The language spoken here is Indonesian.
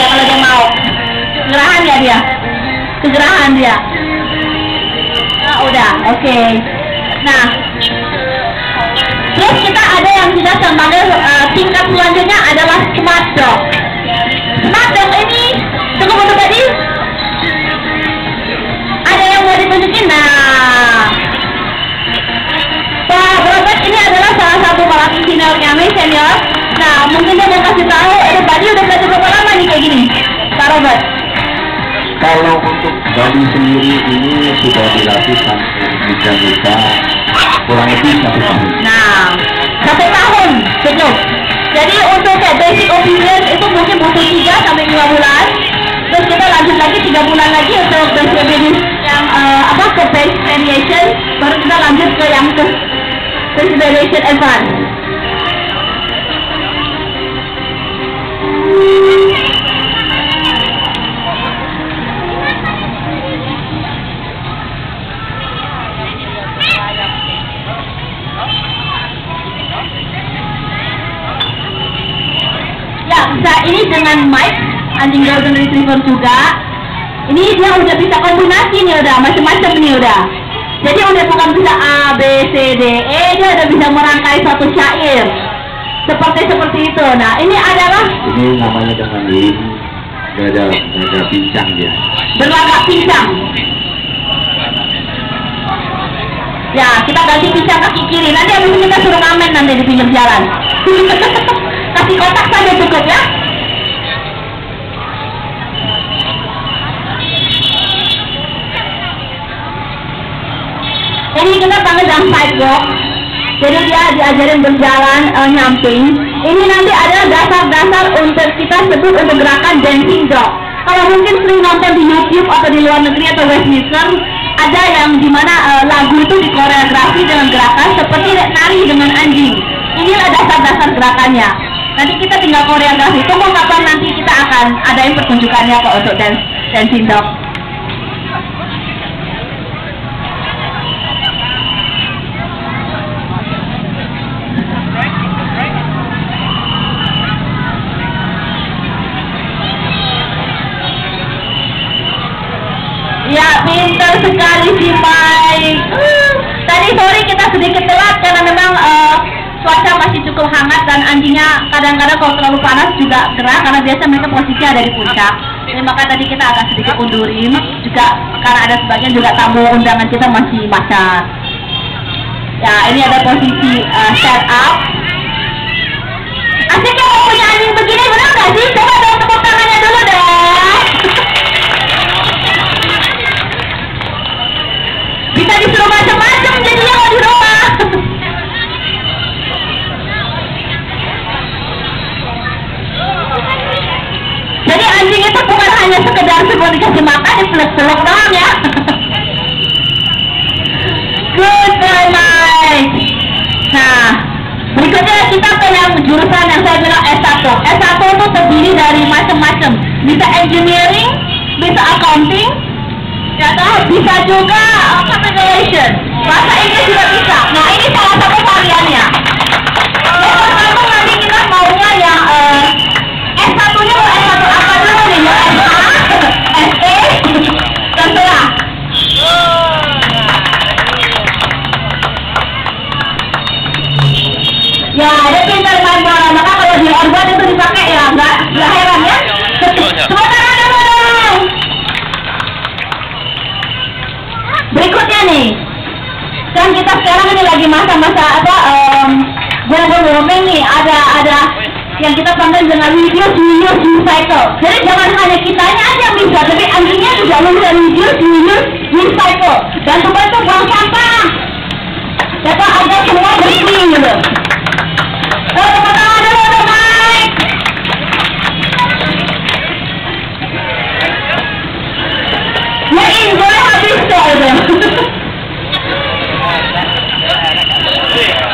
dia kalau dia mau. Kegerahan ya dia? Kegerahan dia. Nah, udah, oke. Nah, terus kita ada yang sudah sebagai uh, tingkat selanjutnya adalah smart dog. Smart dog ini cukup untuk tadi. Ada yang mau ditunjukin? Nah, Pak Robert ini adalah salah satu balap senior kami senior. Nah, mungkin dia mau kasih tahu, eh tadi udah belajar berapa lama nih kayak gini, Pak Robert? Kalau untuk Bali sendiri ini sudah dilatih sampai bisa-bisa kurang lebih satu tahun. Nah, satu tahun cukup. Jadi untuk kayak basic obedience itu mungkin butuh 3 sampai 5 bulan. Terus kita lanjut lagi 3 bulan lagi untuk basic obedience yang eh, apa ke base variation, baru kita lanjut ke yang ke base variation advance. Bisa ini dengan mic anjing golden retriever juga. Ini dia udah bisa kombinasi nih udah macam-macam nih udah. Jadi udah bukan bisa A B C D E, dia udah bisa merangkai satu syair. Seperti seperti itu. Nah, ini adalah Ini namanya dengan ini gada gada pincang dia. berlagak pincang. Ya, kita ganti pincang kaki kiri. Nanti habis ini kita suruh ngamen nanti di pinggir jalan. Kasih kotak saja cukup ya. Ini kita panggil dalam sidewalk. Jadi dia diajarin berjalan eh, nyamping. Ini nanti ada dasar-dasar untuk kita sebut untuk gerakan dancing dog. Kalau mungkin sering nonton di YouTube atau di luar negeri atau Westminster, ada yang di mana eh, lagu itu dikoreografi dengan gerakan seperti nari dengan anjing. Inilah dasar-dasar gerakannya. Nanti kita tinggal koreografi. Tunggu kapan nanti kita akan adain pertunjukannya kok untuk dance dancing dog. Pintar sekali si Mike. Uh, tadi sore kita sedikit telat karena memang eh, cuaca masih cukup hangat dan anjingnya kadang-kadang kalau terlalu panas juga gerah karena biasa mereka posisi ada di puncak. Jadi maka tadi kita agak sedikit undurin juga karena ada sebagian juga tamu undangan kita masih macet. Ya, ini ada posisi eh, setup. Asik Disuruh macam-macam jadinya kalau di rumah. Jadi anjing itu bukan hanya sekedar sebelum dikasih makan dipeluk-peluk doang ya. Good boy, Mike. Nah, berikutnya kita ke yang jurusan yang saya bilang S1. S1 itu terdiri dari macam-macam. Bisa engineering, bisa accounting, bisa juga communication. Bahasa Inggris juga bisa. Nah, ini salah satu variannya. Yang pertama nanti kita maunya yang S1-nya mau S1 apa dulu nih? Mau SA, SE, terserah. Ya, pintar main bola. Maka kalau di orban itu dipakai ya, nggak nggak heran ya. Sekarang ini lagi masa-masa apa um, warming nih, ada ada yang kita panggil dengan reduce, reuse, recycle. Jadi jangan hanya kitanya aja yang bisa, tapi anjingnya juga bisa reduce, reuse, recycle. Dan coba itu buang sampah. Dapat ada semua bersih gitu. Tepuk tangan dulu Yeah.